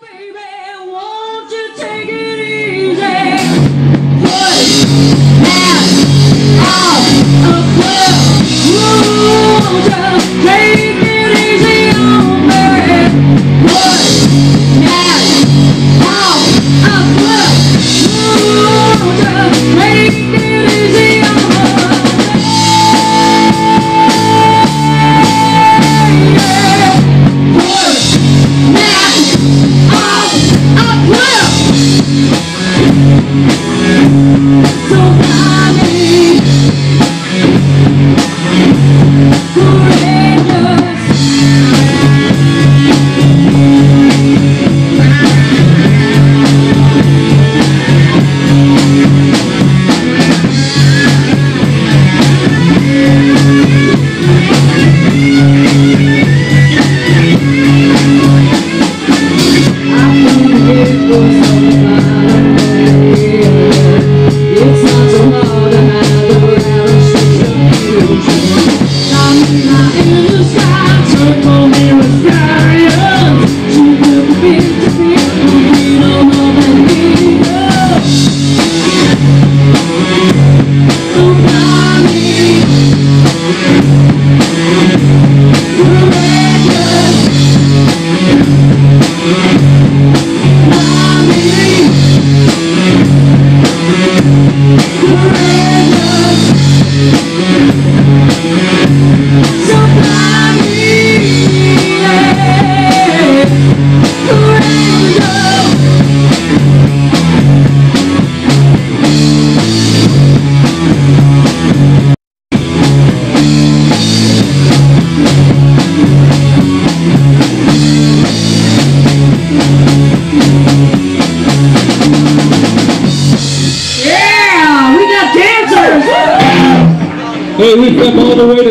baby.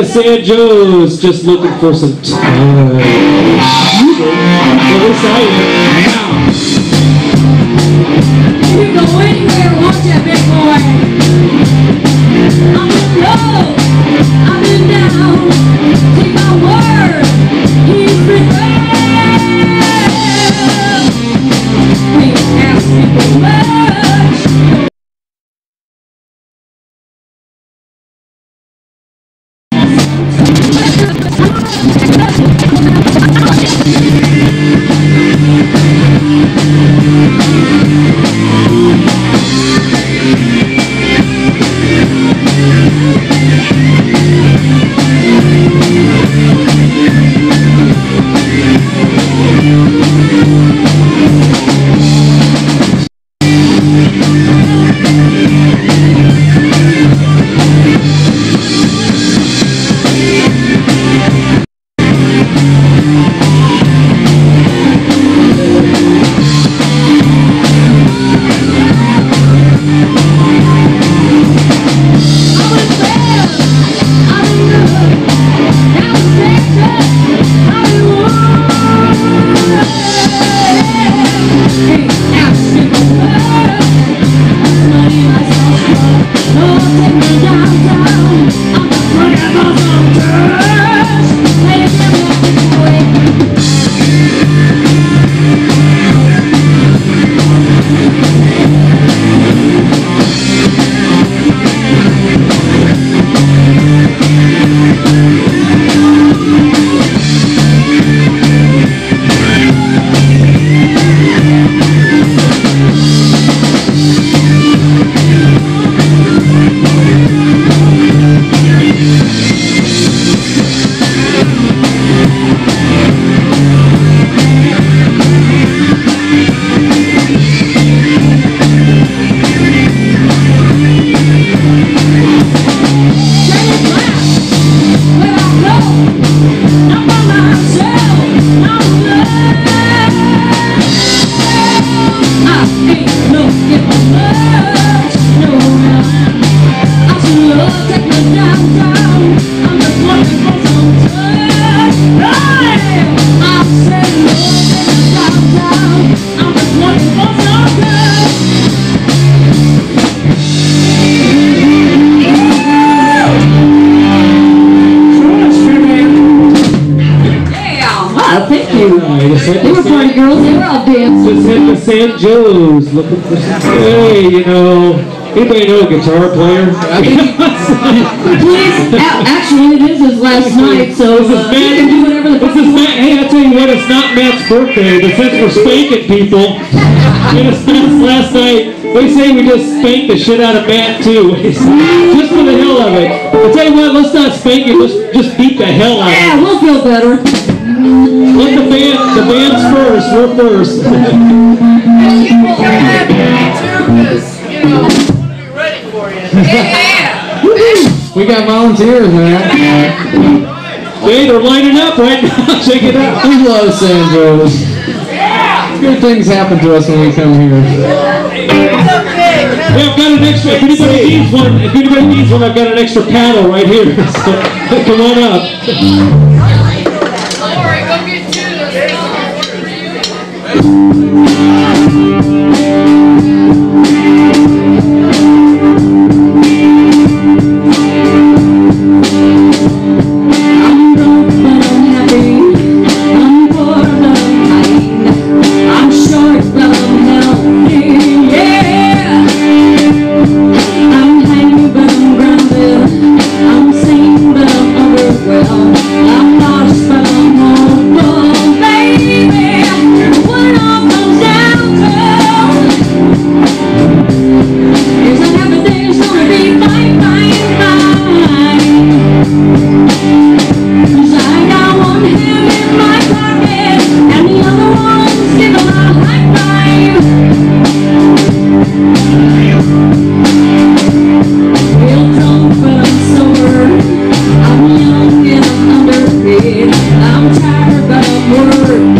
San Joe's just looking for some time. Well, this girls, they were all dancing. Just hit the San Joe's looking for some. Hey, you know, anybody know a guitar player? Please, actually, it is his last night, so uh, you can do whatever the Matt. This fuck Matt. Hey, I tell you what, it's not Matt's birthday, but since we're spanking people, it's Matt's last night, they say we just spank the shit out of Matt too, just for the hell of it. I tell you what, let's not spank him. Let's just beat the hell out of Yeah, him. we'll feel better. Let the band, the band's first. We're first. We got volunteers, man. Hey, they're lining up right now. Check it out. We love San Joe's. Good things happen to us when we come here. Yeah, I've got an extra. If anybody needs one, if anybody needs one, I've got an extra paddle right here. So come on up. Get you. Word